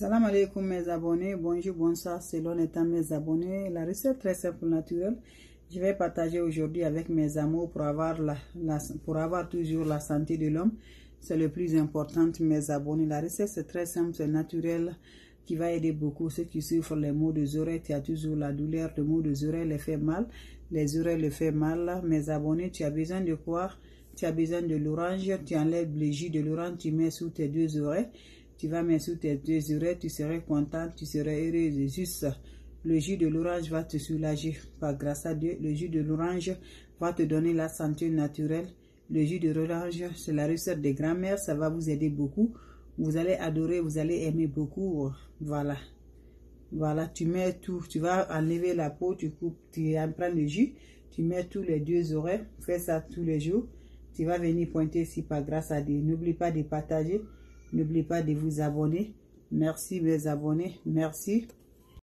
Salam alaikum mes abonnés, bonjour, bonsoir, selon étant mes abonnés. La recette très simple, naturelle, je vais partager aujourd'hui avec mes amours pour avoir, la, pour avoir toujours la santé de l'homme. C'est le plus important, mes abonnés. La recette c'est très simple, c'est naturel, qui va aider beaucoup ceux qui souffrent les maux de oreilles. Tu as toujours la douleur, de maux de oreilles les fait mal, les oreilles le fait mal. Mes abonnés, tu as besoin de quoi? Tu as besoin de l'orange, tu enlèves le jus de l'orange, tu mets sous tes deux oreilles tu vas mettre sous tes deux oreilles, tu serais content, tu serais heureux. Juste, le jus de l'orange va te soulager. Par grâce à Dieu, le jus de l'orange va te donner la santé naturelle. Le jus de l'orange, c'est la recette des grand-mères, ça va vous aider beaucoup. Vous allez adorer, vous allez aimer beaucoup. Voilà. Voilà, tu mets tout, tu vas enlever la peau, tu coupes, tu prends le jus, tu mets tous les deux oreilles, fais ça tous les jours. Tu vas venir pointer ici par grâce à Dieu. N'oublie pas de partager. N'oubliez pas de vous abonner. Merci mes abonnés. Merci.